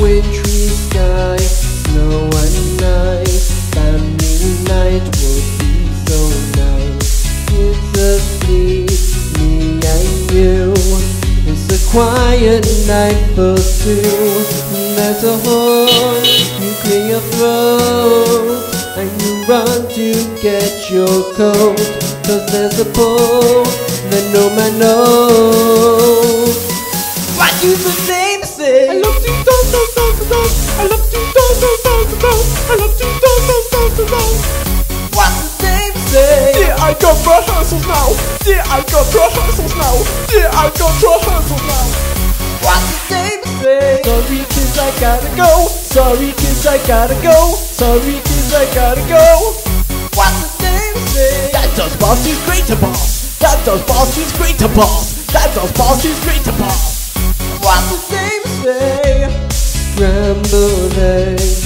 wintry sky, snow and night, family night will be so nice. It's asleep, me and you. It's a quiet night for two. There's a horn, you clear your throat, and you run to get your coat. Cause there's a pull that no man knows. What Dames say? I got rehearsals now. Yeah, I got rehearsals now. Yeah, I got rehearsals now. What the Dames say? Sorry, kids, I gotta go. Sorry, kids, I gotta go. Sorry, kids, I gotta go. What the Dames say? That does boss, he's great to boss. That does boss, he's great to boss. That does boss, he's great to boss. What the Dames say? Scrambled eggs eh?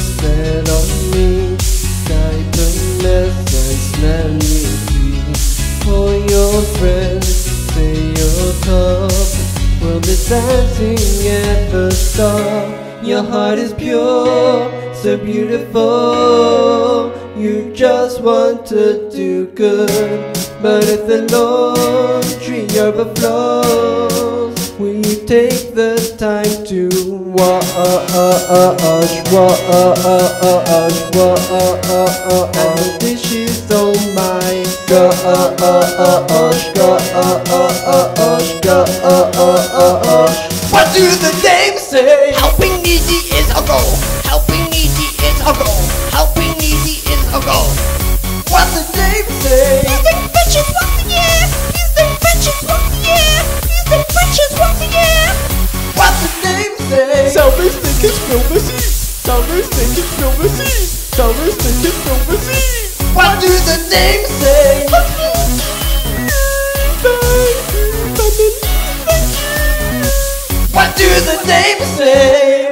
Friends, say you're tough. Will this dancing ever stop? Your heart is pure, so beautiful. You just want to do good, but if the laundry overflows, will you take the time to wash, wash, wash, wash, and the dishes don't What do the Dames say? Helping needy is a goal. Helping needy is a goal. Helping needy is a goal. What the Dames say? Music bitches want the year. Music bitches want the year. Music bitches want the year. What the Dames say? Selfish thinkers fill the seas. Selfish thinkers fill the seas. Selfish thinkers fill the seas. What do the Dames say? What do the Dames say?